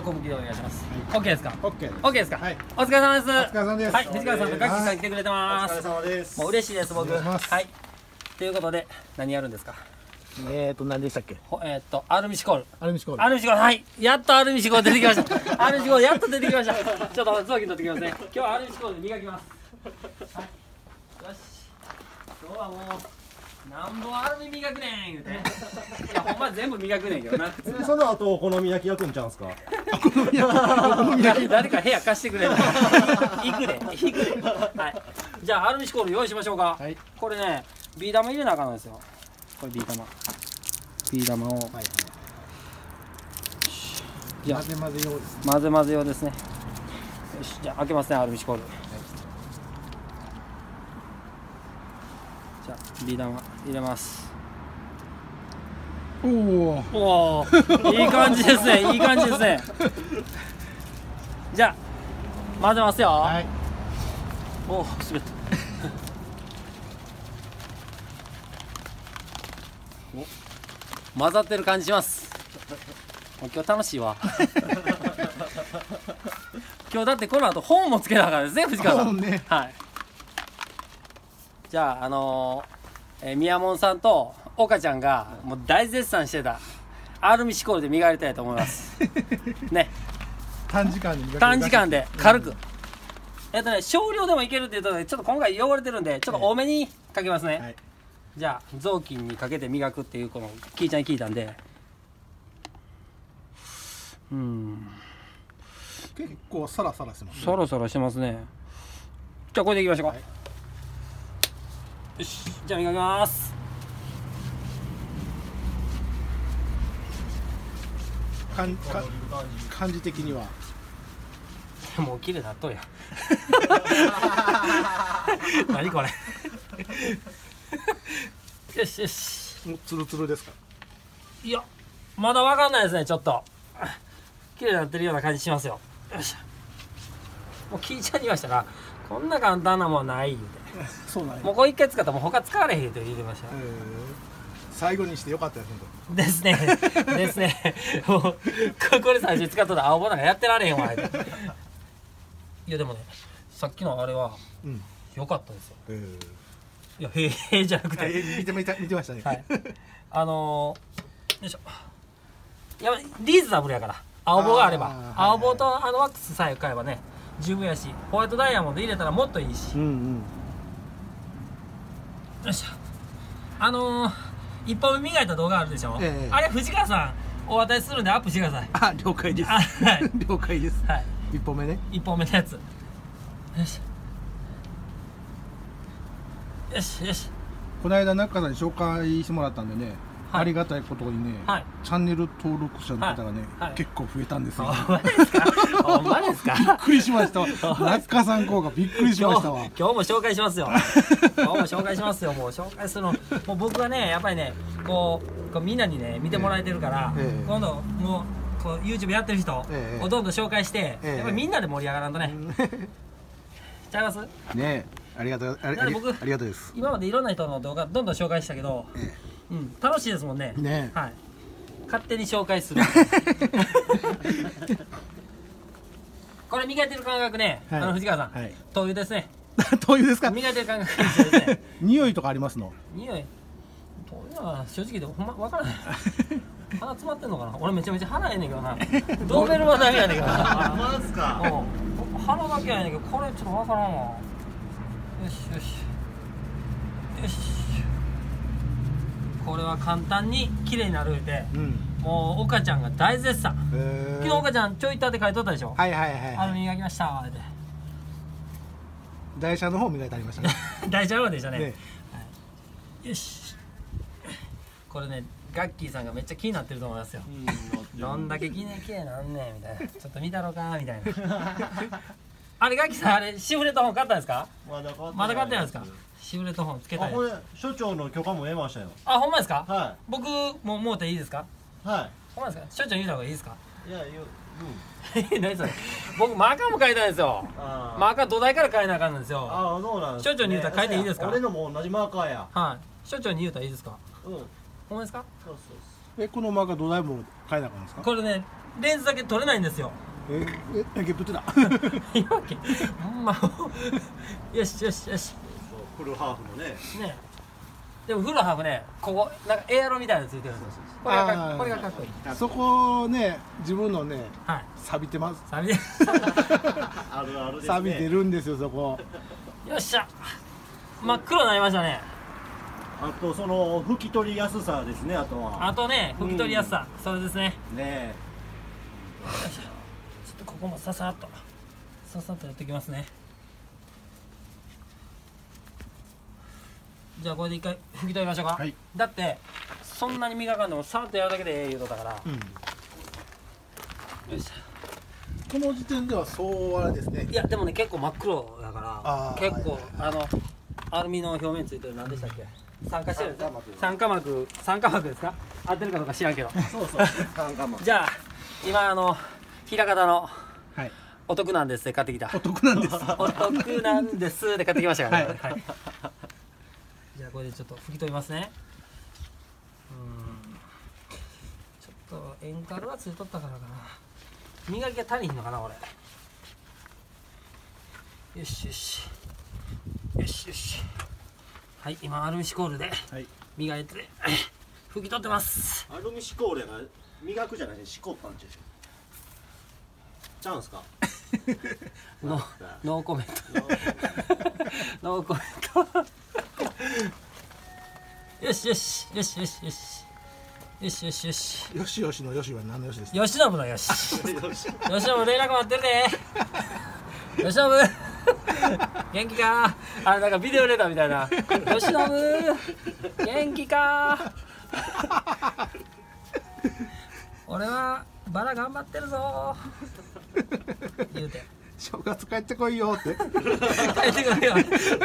横向きでお願いします。オッケーですか？オッケーですオッケーですか？はいお疲れ様です。お疲れ様ですはい、藤川さんとガッキーさん来てくれておます。疲れ様ですもう嬉しいです僕。はい。ということで何やるんですか？えーと何でしたっけ？ほえーっとアルミシコール。アルミシコールアルミシコールはい。やっとアルミシコール出てきました。アルミシコールやっと出てきました。ちょっと雑巾取ってきますね。今日はアルミシコールで磨きます。はい。よし。今日はもうなんぼアルミ磨くねん言うて。いやほんま全部磨くねんけどな。え その後お好み焼き焼くんちゃうんすか？誰 誰か部屋貸してくれる。行くで行くで。はい。じゃあアルミシコール用意しましょうか、はい。これねビー玉入れなあかんのですよ。これビー玉。ビー玉を、はいじゃあ混ぜ混ぜ用です混ぜ混ぜ用ですね。よしじゃあ開けますねアルミシコール、じゃあビー玉入れます。おおいい感じですね。いい感じですね。じゃあ混ぜますよ、はい。おお滑った。お混ざってる感じします。今日楽しいわ。今日だってこの後本もつけながらですね藤川さん。本ね。はい。じゃああのーえー宮門さんと岡ちゃんがもう大絶賛してたアルミシコールで磨りたいと思います。ね。短時間で短時間で軽く、えっとね少量でもいけるって言ったのでちょっと今回汚れてるんでちょっと多めにかけますね、はい。じゃあ雑巾にかけて磨くっていうこのキーちゃんに聞いたんで。うん。結構サラサラしてますね。そろそろしてますね。じゃあこれでいきましょうか、はいよしじゃあ磨きます。感か感じ的には。もう綺麗になっとるや。ん 何これ。よしよし。もうツルツルですか？いやまだわかんないですねちょっと。綺麗になってるような感じしますよ。よいしょ。もう聞いちゃいましたがこんな簡単なもんない言うてそうなんや。もうこれ一回使ったらもう他使われへんって言ってました。よえー最後にしてよかったです本ですね。ですね。もうここれ最初に使っとったら青ボなんかやってられへんわいやでもねさっきのあれは当うん。良かったですよ。えー。いやへえへえじゃなくて。はい見て見て見てましたね。はい。あのー、よいしょ。いリーズナブルやから。青棒があれば。はいはい。青棒とあのワックスさえ買えばね、十分やし、ホワイトダイヤモンド入れたらもっといいし。うんうんよいしょ。あのー、一本目磨いた動画あるでしょ？ええあれ、藤川さん、お渡しするんでアップしてください。あ了解ですあはい。了解です はい。一歩目ね一本目のやつ。よし。よしよし。この間中さんに紹介してもらったんでね、はいありがたいことにね、はい。チャンネル登録者の方がね、結構増えたんですよ、ほんまですか？びっくりしました中さん効果びっくりしましたわ。今日も紹介しますよ。今日も紹介しますよ。もう紹介するの。もう僕はねやっぱりねこうこうみんなにね見てもらえてるから、ええ。今度もうこう YouTube やってる人ええ。をどんどん紹介して、ええ。やっぱりみんなで盛り上がらんとね、ちゃいます？ねありがとうありがとうです。今までいろんな人の動画どんどん紹介したけど、うん、楽しいですもんね。ね。はい。勝手に紹介する。これ磨いてる感覚ね、はい。あの藤川さん、はい。灯油ですね。灯油ですか？磨いてる感覚ですね。匂いとかありますの？匂い。どういうのは正直でほんま分からない。鼻詰まってんのかな？俺めちゃめちゃ鼻ええねんけどな。ドーベルマンダメやねんけどな。マジっすか？うん。鼻だけやねんけどこれちょっと分からんわ。よしよし。よしこれは簡単に綺麗になる言うてうん。もう岡ちゃんが大絶賛。昨日岡ちゃんちょいたって書いとったでしょ？はいはいはいあのはい磨きましたって。台車の方磨いてありましたね。大丈夫でしたね。ね。よし。これねガッキーさんがめっちゃ気になってると思いますよ。どんだけきれいなんねんみたいな。ちょっと見たろかみたいな あれガッキーさんあれシフレット本買ったんですか？まだ買ってないですか？シフレット本つけたいあこれ所長の許可も得ましたよ。あほんまですか？は僕もうもうていいですか？い。はほんまですか？所長に言うた方がいいですか？いいやよ 何それ？僕マーカーも買いたいんですよ。あー。マーカー土台から買えなあかんんですよ。ああそうなんです所長に言うたら変えていいですか？俺のも同じマーカーや。はい。所長に言うたらいいですか？うん。そうほんまですか？そうえこのマーカー土台も変えなあかんですか？これねレンズだけ取れないんですよええゲップってたいいわけよしよしよしフルハーフのねねでもフルハーフねここなんかエアロみたいなのついてるんですよこれがかっこれがかっこいいそこね自分のねはい錆びてますサビであるあるですね錆びてるんですよそこよっしゃ真っ黒になりましたねあとその拭き取りやすさですねあとはあとね拭き取りやすさ、それですねねちょっとここもささっとささっとやっていきますね。じゃあこれで一回拭き取りましょうか、はい。だってそんなに磨かんでもさっとやるだけでええ言うとったから、うん。よいしょ。この時点ではそうあれですね。いやでもね結構真っ黒だから結構、はいあのアルミの表面ついてる何でしたっけ？酸化してる？んですか酸化膜酸化膜酸化膜ですか？合ってるかどうか知らんけど。そうそう。カンカンマンじゃあ今あの平方のはい。お得なんですって買ってきた。お得なんです。お得なんですで買ってきましたから、ね。はい。はい。じゃあこれでちょっと拭き取りますね。うん。ちょっと塩カルはついとったからかな。磨きが足りひんのかな俺よしよし。よしよし。はい今アルミシコールではい。磨いて拭き取ってます。アルミシコーレが磨くじゃないしこったんちゃうちゃうんすか？ノノーコメント。ノー。コメント。よしよしよしよしよし。よしよしよし。よしよしのよしは何のよしですか？吉信のよし。吉信連絡待ってるで。吉信元気か？あれなんかビデオレターみたいな。吉信元気か？俺はバラ頑張ってるぞ言うて。正月帰ってこいよって。帰ってこいよ。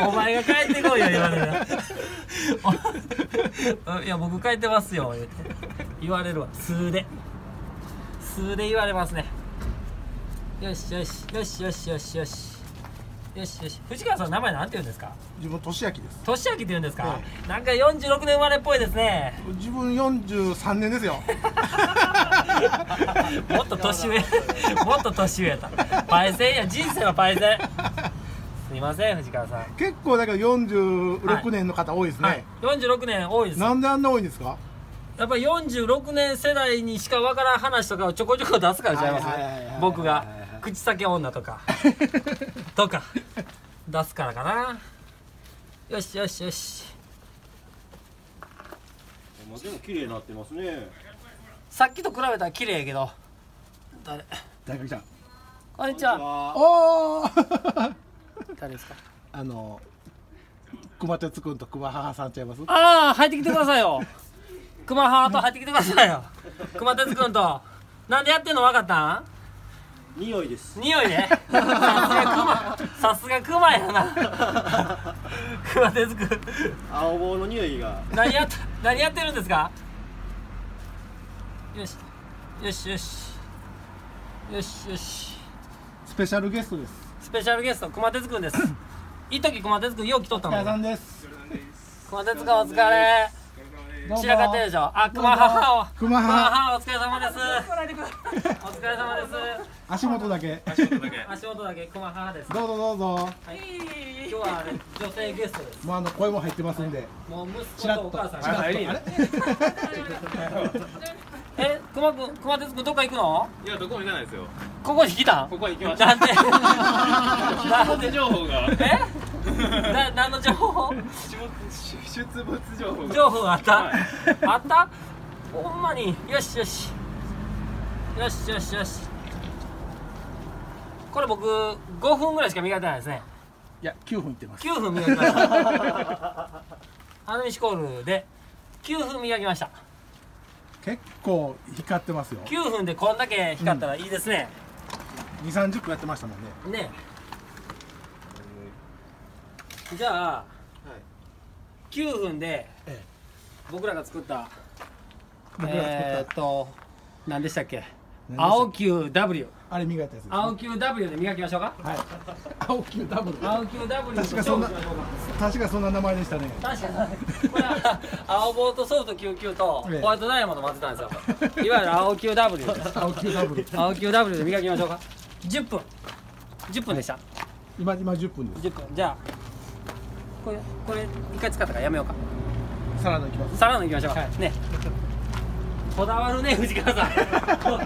お前が帰ってこいよ言われる。お いや僕帰ってますよ言うて。言われるわ。数で。数で言われますね。よしよしよしよしよしよし。よしよし。藤川さん名前なんて言うんですか？自分年明です。年明って言うんですか、はなんか46年生まれっぽいですね。自分43年ですよ もっと年上。もっと年上やった。パイセンや。人生のパイセン。すいません藤川さん。結構だけど46年の方多いですね、はい、46年多いです。なんであんな多いんですか？やっぱり46年世代にしかわからん話とかをちょこちょこ出すからちゃいますはいはいはいはい僕が口先女とか。とか出すからかな。よしよしよし。まあでも綺麗になってますねさっきと比べたら綺麗やけど。誰？誰か来た。こんにちは。おお誰ですか？あの熊徹君と熊母さんちゃいます？ああ入ってきてくださいよ。熊ハート入ってきてくださいよ。熊哲君と。なんでやってんの分かった？ん匂いです。匂いね。さすが熊さすが熊やな。熊哲君青棒の匂いが。何やっ何やってるんですか？よしよしよしよしよしスペシャルゲストです。スペシャルゲスト熊哲君です。一時熊哲君よう来とったお疲れさのんです。熊哲君お疲れ。散らかってるでしょ。あ熊母を。熊母。お疲れ様です。お疲れ様です。足元だけ。足元だけ。熊母です。どうぞどうぞ。はい。今日はね女性ゲストです。もうあの声も入ってますんで。もう息子とお母さん。チラッとあれ？え 熊くん熊哲君どっか行くの？いや、どこも行かないですよ。ここに来たん？ここに行きました。なんで？なんで情報が。え？な何の情報？出没情報が。情報があった、はい。あった？ほんまに。よしよし。よしよしよし。これ僕5分ぐらいしか磨いてないですね。いや9分いってます。9分磨きました。アルミシコールで9分磨きました結構光ってますよ。9分でこんだけ光ったらいいですね、2 3 0分やってましたもんね。ね。じゃあ、い9分でええ。僕らが作った僕らが作った。えーっと何でしたっけ？青 QW あれ磨いたやつです、ね、青 QW で磨きましょうか？はい。青 Q ダブル青 QW 確かそんな確かそんな名前でしたね。確かに。これは青棒とソフト99と ええ。ホワイトダイヤモンド混ぜたんですよ。いわゆる青 QW です青 Q ダブル青 QW で磨きましょうか。10分。10分でした。今今10分です。10分。じゃあこれこれ一回使ったからやめようか。サラダいきます。さらに行きましょう、はい。ね。こだわるね藤川さん。こだわ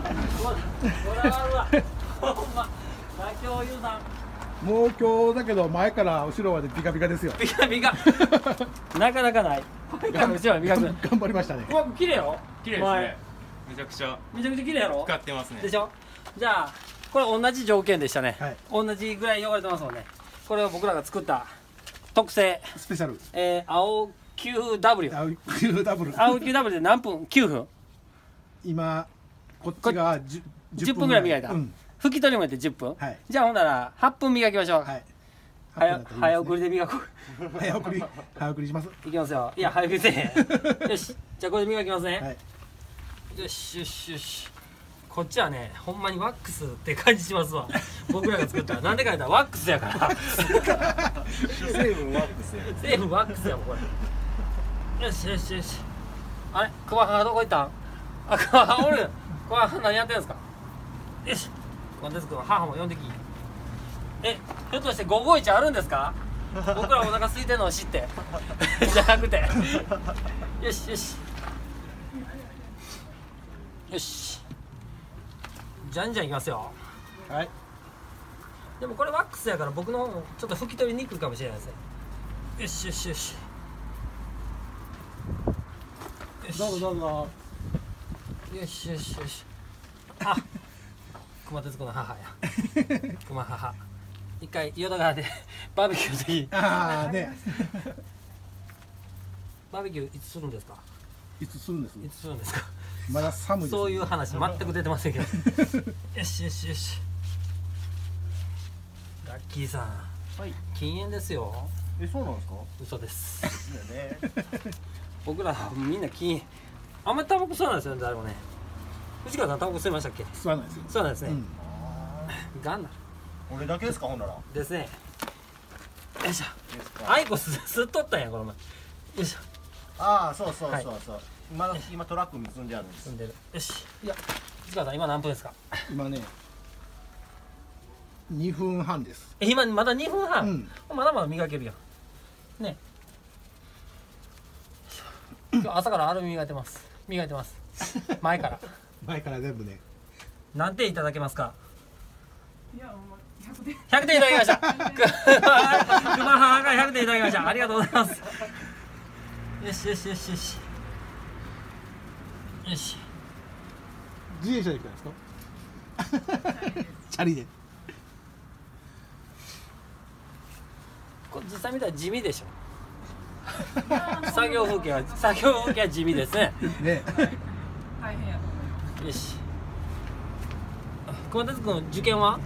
るわ。ほんま。妥協優さんもう今日だけど前から後ろまでピカピカですよ。ビカビカ。なかなかない。前から後ろは磨く頑張りましたね。うわ綺麗よ。綺麗ですね。めちゃくちゃ。めちゃくちゃ綺麗やろ？光ってますね。でしょ？じゃあこれ同じ条件でしたね、はい。同じぐらい汚れてますもんね。これを僕らが作った特製、スペシャル。えー、青 QW 青 Q ダブル青 QW で何分？9分？今こっちが 10, 10分ぐらい磨いた。うん拭き取りもやって10分、はい。じゃあほんなら8分磨きましょう、はい。早早送りりで磨こ早送り早送りします。ういきますよ。いや早送りせえへんよし。じゃあこれで磨きますね、はい。よしよしよし。こっちはねほんまにワックスって感じしますわ。僕らが作ったらなんでか言ったらワックスやから。成分ワックスや全部ワックスやもんこれ。よしよしよし。あれ？熊母どこ行ったん？あ熊母おる？熊母何やってんすか？よし熊徹君母も呼んでき。えひょっとして551あるんですか？僕らお腹空いてるのを知って。じゃなくて。よしよし。よし。じゃんじゃんいきますよ。はい。でもこれワックスやから僕の方もちょっと拭き取りにくいかもしれないですね。よしよしよし。よし。どうぞどうぞ。よしよしよし。あ熊徹子の母や。熊母。一回淀川で バーベキューの時。ああね。バーベキューいつするんですか？いつするんです？いつするんですか？まだ寒いですそういう話全く出てませんけど。よしよしよし。ラッキーさん。はい。禁煙ですよ。えそうなんですか？嘘です。ね僕らみんな禁煙。あんまりタバコ吸わないですよね誰もね藤川さんタバコ吸いましたっけ？吸わないですよ。吸わないですね、うん。ガンナ俺だけですかほんなら。ですね。よいしょ。アイコス吸っとったんやこの前。よいしょ。ああそうそうはいそうそう、まだ今トラックに積んであるんです。住んでる。よし。いや藤川さん今何分ですか？今ね2分半です。え今まだ2分半、うん。まだまだ磨けるやん。ね。今日朝からアルミ磨いてます。磨いてます。前から前から全部ね。何点いただけますか？100点。いただきました。熊母が100点いただきました。ありがとうございます。よしよしよしよし。よし。自転車で来たんですか？チャリで。これ実際見たら地味でしょ。作業風景は作業風景は地味ですね。ねよし。熊徹君受験は？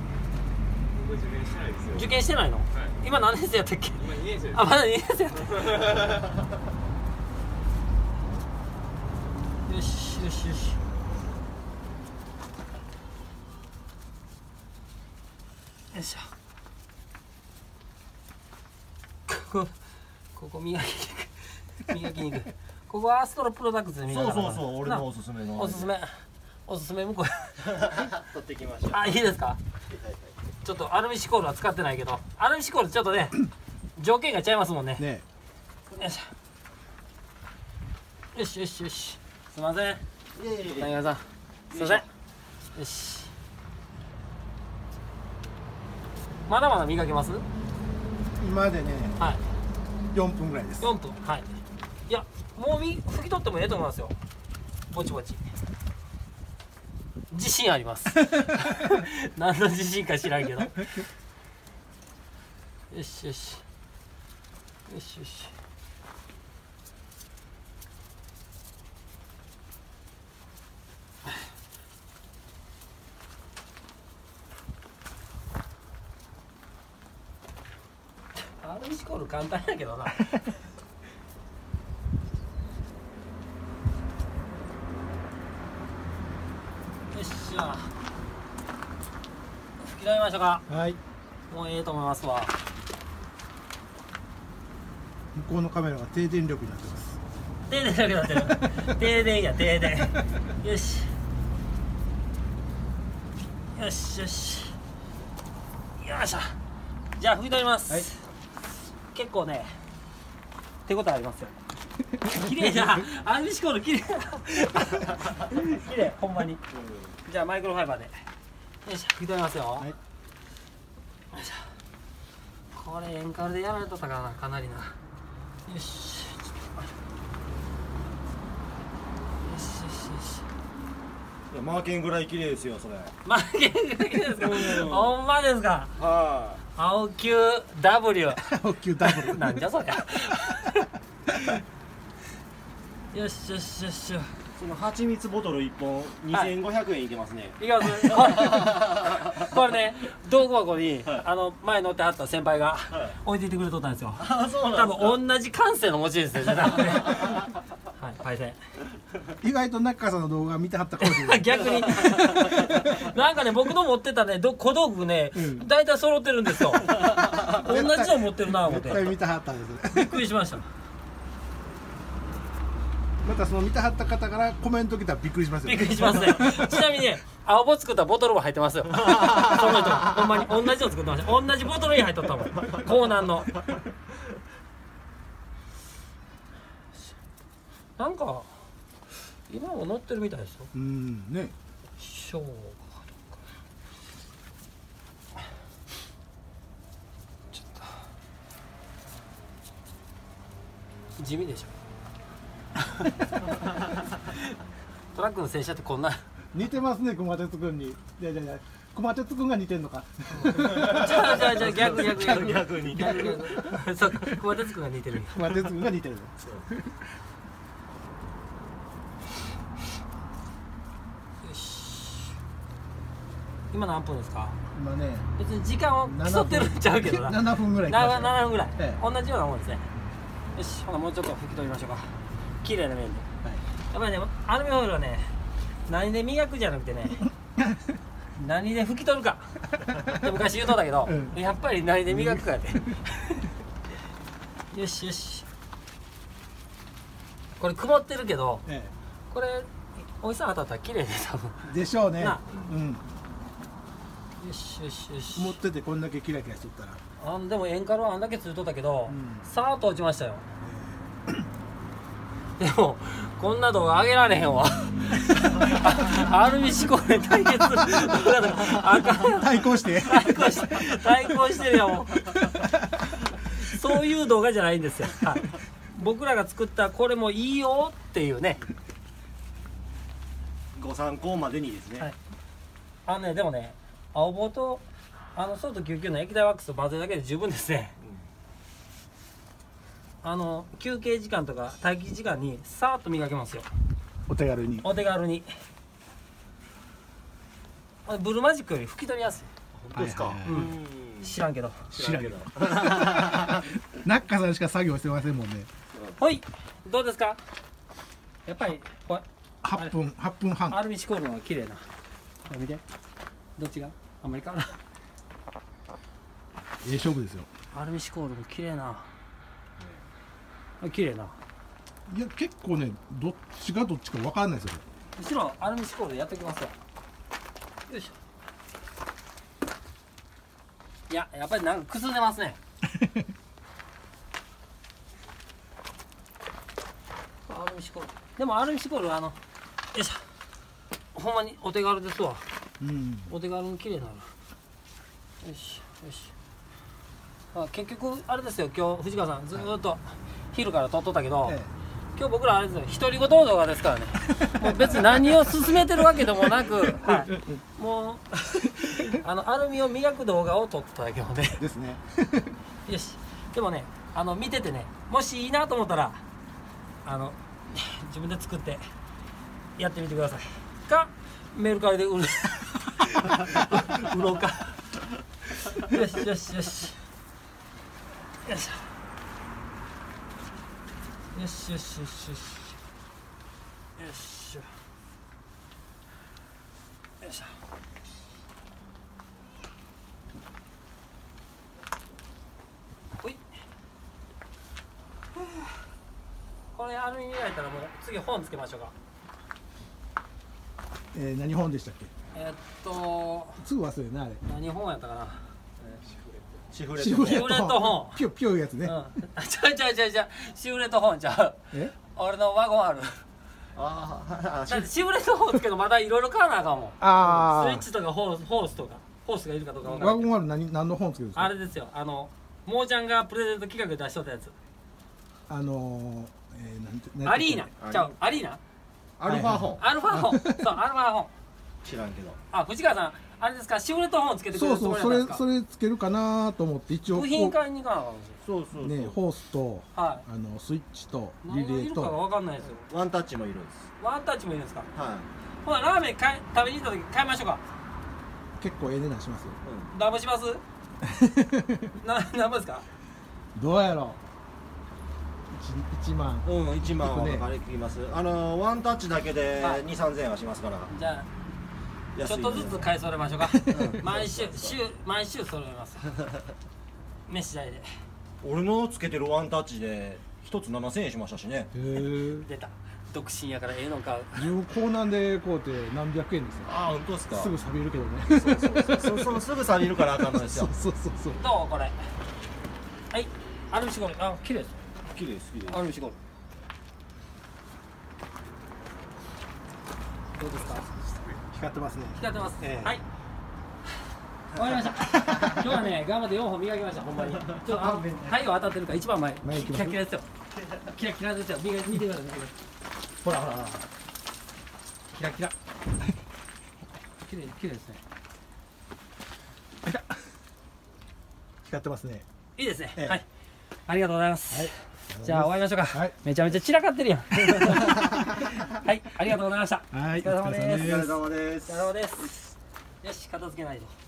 僕受験してないですよ。受験してないの、い。今何年生やったっけ？今2年生です。あまだ2年生やった。よしよしよし。よいしょ。ここここ磨きに行く。磨きに行く。ここはアストロプロダクツで磨そうそうそう俺のおなすすめのおすすめおすすめ向こう。取ってきましたあいいですか？ちょっとアルミシコールは使ってないけどアルミシコールちょっとね 条件が違いますもんね。ね。よいしょ。よしよしよし。すいません。谷川さん。すいません。よし。まだまだ磨けます？今でねはい。4分ぐらいです。4分？はい。いやもうみ拭き取ってもええと思いますよ。ぼちぼち自信あります。何の自信か知らんけど。よしよし。よしよし。アルミシコール簡単やけどなよっしゃしたかはい。もうええと思いますわ。向こうのカメラが低電力になってます。停電だけなってる。停電や停電。よし。よしよし。よいしょ。じゃあ拭き取ります、はい。結構ね手応えありますよ。綺麗なアルミシコール綺麗な。綺麗ほんまに。じゃあマイクロファイバーで。よいしょ拭き取りますよ、はいこれエンカルでやられとったからなかなりな。よしよしよしよし。いやマーケンぐらい綺麗ですよそれ。マーケングですか？ほんまですか？は青球 W 補給ダブルなんじゃそりゃ。よしよしよしよいその蜂蜜ボトル1本2500円いけますね、いきます。こ れこれね道具箱に、あの前乗ってはった先輩がはい。置いていてくれとったんですよ。あそう多分同じ感性の持ちですねはい。パイセン。意外と中川さんの動画見てはったかもしれない逆に。なんかね僕の持ってたねど小道具ね、うん。大体揃ってるんですよ。同じの持ってるな思って。絶対見てはったんですびっくりしましたまたその見てはった方からコメント来たらびっくりしますよびっくりしますねちなみにね青ボ作ったボトルも入ってますよ。その人ほんまに同じの作ってました。同じボトルに入っとったもん。コーナンの。なんか今も乗ってるみたいですよ。うんね。しょうがちょっと。地味でしょ トラックの洗車ってこんな。似てますね熊徹君に。いやいやいや熊徹君が似てんのか。じゃあじゃあじゃあ逆逆逆。逆に。逆逆そうか。熊徹君が似てる熊徹君が似てるの。よし。今何分ですか？今ね別に時間を競ってるんちゃうけどな。7分。ぐらい来ました7分ぐらい、ええ。同じようなもんですね。よしほなもうちょっと拭き取りましょうか綺麗な面でやっぱりねアルミホイルはね何で磨くじゃなくてね 何で拭き取るか。って昔言うとったけど、うん。やっぱり何で磨くかやで。よしよし。これ曇ってるけどえこれお日さん当たったら綺麗で多分。えでしょうね。なうん。よしよしよし。持っててこんだけキラキラしとったら。あんでもエンカルはあんだけついとったけど、うん。さーっと落ちましたよでもこんな動画上げられへんわ。アルミシコで対決。あかんよ対抗して。対抗して。対抗してるよもう。そういう動画じゃないんですよ、はい、僕らが作ったこれもいいよっていうね。ご参考までにですね、はい。あのねでもね青棒とあのソート99の液体ワックスと混ぜるだけで十分ですねあの休憩時間とか待機時間にさーっと磨けますよ。お手軽に。お手軽に。あブルーマジックより拭き取りやすい。本当ですか、はいはいうん。うん知らんけど。知らんけど。中川さんしか作業してませんもんね。ほい。どうですか？やっぱりこれ8分8分半。アルミシコールの綺麗な。これ見て。どっちが？あんまり変わらんええ勝負ですよ。アルミシコールも綺麗なあ綺麗な。いや結構ねどっちがどっちか分かんないですよ。後ろアルミシコールやっておきますよ。よいしょ。いややっぱりなんかくすんでますね。アルミシコールでもアルミシコールはあのよいしょ。ほんまにお手軽ですわ。うん。お手軽に綺麗になる。よしよしあ結局あれですよ今日藤川さんずーっと昼から撮っとったけど、え今日僕らあれですよ独り言動画ですからね。もう別に何を進めてるわけでもなく、はい、もうあのアルミを磨く動画を撮っただけのでえですね。よし。でもねあの見ててねもしいいなと思ったらあの自分で作ってやってみてください。かメルカリで売る。売ろうか。よしよしよし。よいしょよしよしよしよしよしよいしょ。これアルミに入れたらもう次本つけましょうか。えー、何本でしたっけ？えー、っと。すぐ忘れなあれ。何本やったかな。シフレシフレシフレット本ピョピョいうやつね、うん。あちゃうちゃうちゃうちゃうシフレット本ちゃうえ？俺のワゴンある。あーあだってシフレット本つけどまだいろいろ買わなあかんもん。あスイッチとかホースホースとかホースがいるかどうかわからワゴンある何何の本つけるんですか？あれですよ。あのモーちゃんがプレゼント企画で出しとったやつ。あのー、えー、なんてなんてアリーナ。ちゃうアリーナ。アルファ本アルファ本 そうアルファ本知らんけど。あ藤川さんあれですかシフレット本つけてくれるつそうそうそれそれつけるかなと思って一応部品買いに行かなそうそうねホースとはあのスイッチといリレー何がいるかがと分かんないですよ。ワンタッチもいるんです。ワンタッチもいるんですか？はほなラーメン買い食べに行った時買いましょうか。結構ええ値段しますよ。い、何ぼします？な何ぼですか？どうやろう。1, 万。うん、うん、1万はかかりきります、あのワンタッチだけではい。2 3千円はしますから。じゃちょっとずつ買い揃えましょうか。毎週週毎週揃えます。飯代で。俺のつけてるワンタッチで1つ7000円しましたしね。へえ。出た。独身やからええの買う。自分コーナーで買うて何百円ですよ。ああ本当ですか。すぐ錆びるけどね。そうそうすぐ錆びるからあかんのですそうよそうそうそう。どうこれ。はい。アルミシゴール。あ綺麗です。綺麗です綺麗です。アルミシゴール。どうですか？光ってますね。光ってます、ええ。はい。わかりました。今日はね頑張って4本磨きましたほんまに。ちょっとあの太陽当たってるから一番前。前キラキラです？よキラキラですよ。磨い見てください見てください。ほらほらほらキラ。キラ綺麗綺麗ですね。光ってますねいいですね、ええ。はい。ありがとうございます、はい。じゃあ終わりましょうか、はい。めちゃめちゃ散らかってるやん はいありがとうございました。はいお疲れ様です。お疲れ様です。お疲れ様です。よし片付けないと